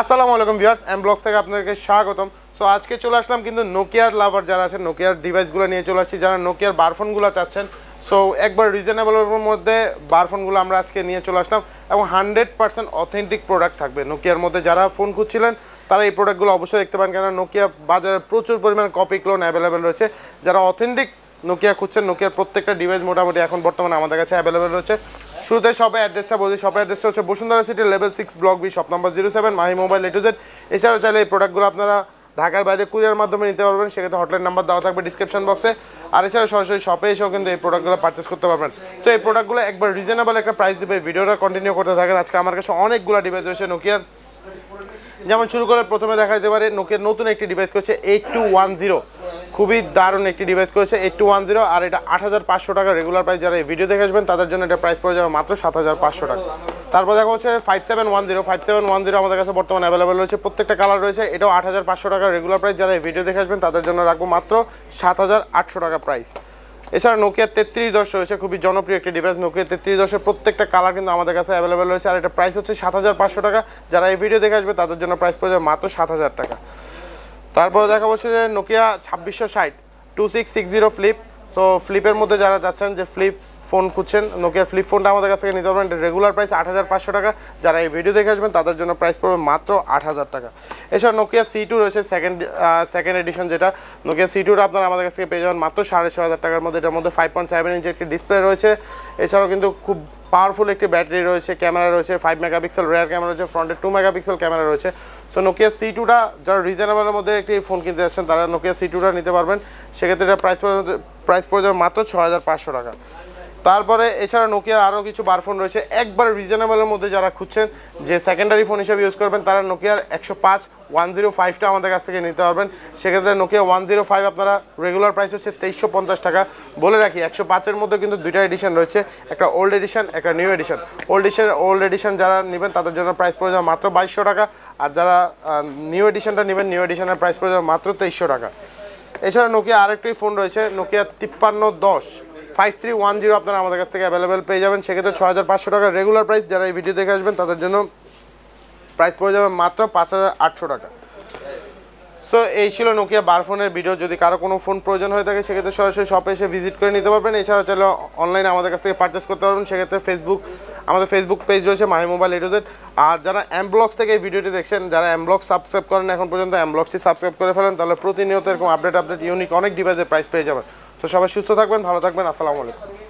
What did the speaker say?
আসসালামু আলাইকুম viewers M blogs থেকে আপনাদেরকে স্বাগতম। সো আজকে চলে আসলাম কিন্তু নোকিয়ার লাভার যারা আছেন নোকিয়ার ডিভাইসগুলো নিয়ে চলে আসছি। যারা নোকিয়ার বারফোনগুলো চাচ্ছেন সো একবার রিজনেবলের মধ্যে বারফোনগুলো আমরা আজকে নিয়ে চলে আসলাম এবং হান্ড্রেড পার্সেন্ট অথেন্টিক প্রোডাক্ট থাকবে নোকিয়ার মধ্যে। যারা ফোন খুঁজছিলেন, তারা এই প্রোডাক্টগুলো অবশ্যই দেখতে পান কেন নোকিয়া বাজারে প্রচুর পরিমাণে কপি ক্লোন অ্যাভেলেবেল রয়েছে। যারা অথেন্টিক নোকিয়া খুঁজছেন নোকিয়ার প্রত্যেকটা ডিভাইস মোটামুটি এখন বর্তমানে আমাদের কাছে অ্যাভেলেবেল রয়েছে। শুরুতে শপে অ্যাড্রেসটা বলছি শপে অ্যাড্রেসটা হচ্ছে Bashundhara city level six block B shop number zero seven Mahi mobile A to Z এছাড়াও চাইলে এই প্রোডাক্টগুলো আপনারা ঢাকার বাইরে কুরিয়ার মাধ্যমে নিতে পারবেন, সেক্ষেত্রে হটলাইন নাম্বার দেওয়া থাকবে ডিসক্রিপশন বক্সে আর এছাড়াও সরাসরি শপে এসেও কিন্তু এই প্রোডাক্টগুলো পারচেস করতে পারবেন। সো এই প্রোডাক্টগুলো একবার রিজনেবল একটা প্রাইস দেবে ভিডিওটা কন্টিনিউ করতে থাকেন। আজকে আমার কাছে অনেকগুলো ডিভাইস রয়েছে নোকিয়ার যেমন শুরু করে প্রথমে দেখা যেতে পারে নোকিয়ার নতুন একটি ডিভাইস করছে এইট টু ওয়ান জিরো খুবই দারুণ একটি ডিভাইস করেছে এইট টু ওয়ান জিরো আর এটা আট হাজার পাঁচশো টাকা রেগুলার প্রাইস যারা এই ভিডিও দেখে আসবেন, তাদের জন্য এটা প্রাইস পড়ে যাবে মাত্র সাত হাজার পাঁচশো টাকা। তারপর দেখা হচ্ছে five seven one zero five seven one zero আমাদের কাছে বর্তমানে অ্যাভেলেবেল রয়েছে, প্রত্যেকটা কালার রয়েছে, এটাও আট হাজার পাঁচশো টাকা রেগুলার প্রাইস যারা এই ভিডিও দেখে আসবেন, তাদের জন্য রাখব মাত্র সাত হাজার আটশো টাকা প্রাইস এছাড়া নোকিয়া তেত্রিশ দশ রয়েছে, খুবই জনপ্রিয় একটি ডিভাইস নোকিয়া তেত্রিশ দশের প্রত্যেকটা কালার কিন্তু আমাদের কাছে অ্যাভেলেবেল রয়েছে, আর এটা প্রাইস হচ্ছে সাত হাজার পাঁচশো টাকা। যারা এই ভিডিও দেখে আসবে, তাদের জন্য প্রাইস পড়ে যাবে মাত্র সাত হাজার টাকা। তারপরে দেখা বলছে যে নোকিয়া ছাব্বিশশো ষাট two six six zero flip so ফ্লিপের মধ্যে যারা যাচ্ছেন, যে ফ্লিপ ফোন খুঁজছেন নোকিয়ার ফ্লিপ ফোনটা আমাদের কাছ থেকে নিতে পারবেন। রেগুলার প্রাইস আট হাজার পাঁচশো টাকা। যারা এই ভিডিও দেখে আসবেন, তাদের জন্য প্রাইস পড়বে মাত্র আট হাজার টাকা। এছাড়া নোকিয়া সি টু রয়েছে সেকেন্ড সেকেন্ড এডিশন যেটা। নোকিয়া সি টুটা আপনারা আমাদের কাছ থেকে পেয়ে যাবেন মাত্র সাড়ে ছ হাজার টাকার মধ্যে। এটার মধ্যে ফাইভ পয়েন্ট সেভেন ইঞ্চি একটি ডিসপ্লে রয়েছে। এছাড়াও কিন্তু খুব পাওয়ারফুল একটি ব্যাটারি রয়েছে ক্যামেরা রয়েছে ফাইভ মেগাপিক্সেল রেয়ার ক্যামেরা রয়েছে ফ্রন্টে টু মেগাপিক্সেল ক্যামেরা রয়েছে। সো নোকিয়া সি টুটা যারা রিজনেবলের মধ্যে একটি ফোন কিনতে যাচ্ছেন, তারা নোকিয়া সি টুটা নিতে পারবেন। সেক্ষেত্রে এটা প্রাইস প্রাইস পড়ে যাবে মাত্র ছ টাকা। তারপরে এছাড়া নোকিয়া আরও কিছু বার ফোন রয়েছে। একবার রিজনেবলের মধ্যে যারা খুঁজছেন, যে সেকেন্ডারি ফোন হিসেবে ইউজ করবেন, তারা নোকিয়ার একশো পাঁচ ওয়ান জিরো ফাইভটা আমাদের কাছ থেকে নিতে পারবেন। সেক্ষেত্রে নোকিয়া ওয়ান জিরো ফাইভ আপনারা রেগুলার প্রাইস হচ্ছে তেইশশো পঞ্চাশ টাকা। বলে রাখি, একশো পাঁচের মধ্যে কিন্তু দুইটা এডিশন রয়েছে, একটা ওল্ড এডিশন একটা new edition old edition old edition যারা নেবেন, তাদের জন্য প্রাইস পড়ে যাবে মাত্র বাইশশো টাকা। আর যারা নিউ এডিশনটা নেবেন নিউ এডিশনের প্রাইস পড়ে যাবে মাত্র তেইশশো টাকা। এছাড়া নোকিয়া আরেকটি ফোন রয়েছে নোকিয়া তিপ্পান্ন দশ। ফাইভ থ্রি ওয়ান জিরো আপনারা আমাদের কাছ থেকে অ্যাভেলেবেল পেয়ে যাবেন। সেক্ষেত্রে ছ হাজার পাঁচশো টাকার রেগুলার প্রাইস যারা এই ভিডিও দেখে আসবেন, তাদের জন্য প্রাইস পড়ে যাবে মাত্র পাঁচ হাজার আটশো টাকা। এই ছিল নোকিয়া বার ফোনের ভিডিও যদি কারও কোনো ফোন প্রয়োজন হয়ে থাকে, সেক্ষেত্রে সরাসরি শপে এসে ভিজিট করে নিতে পারবেন। এছাড়া চাইলে অনলাইনে আমাদের কাছ থেকে পারচেস করতে পারবেন। সেক্ষেত্রে ফেসবুক আমাদের ফেসবুক পেজ রয়েছে মাই মোবাইল এডোদের আর যারা অ্যামব্লগস থেকে এই ভিডিওটি দেখছেন, যারা অ্যামব্লগ সাবস্ক্রাইব করেন এখন পর্যন্ত অ্যামব্লগসটি সাবস্ক্রাইব করে ফেলেন, তাহলে প্রতিনিয়ত এরকম আপডেট আপডেট ইউনিক অনেক ডিভাইসের প্রাইস পেয়ে যাবেন। তো সবাই সুস্থ থাকবেন, ভালো থাকবেন। আসসালামু আলাইকুম।